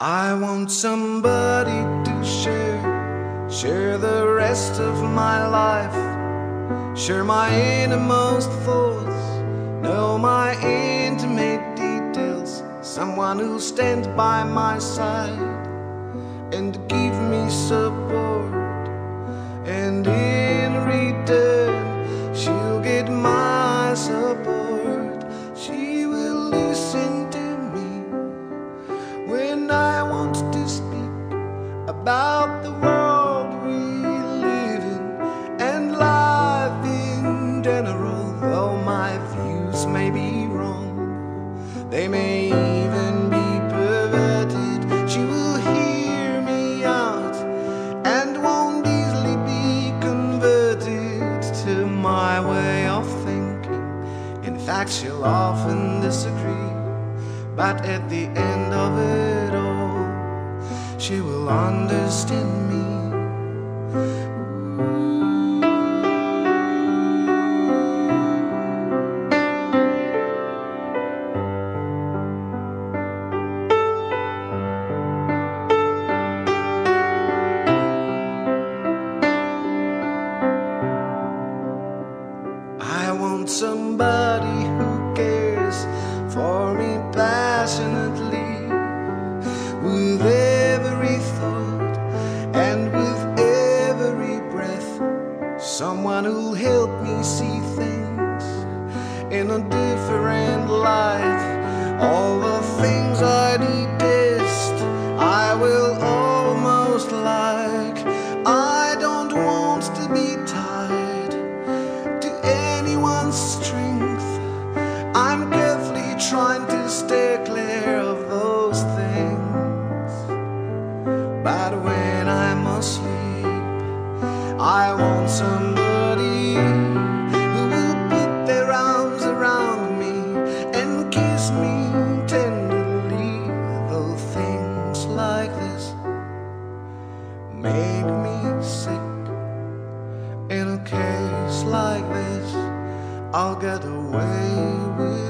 I want somebody to share, share the rest of my life, share my innermost thoughts, know my intimate details, someone who'll stand by my side and give me support, Fact, she'll often disagree. But at the end of it all, she will understand me. Want somebody who cares for me passionately with every thought and with every breath. Someone who'll help me see things in a different light. but when I'm asleep, I want somebody who will put their arms around me and kiss me tenderly. Though things like this make me sick, in a case like this, I'll get away with.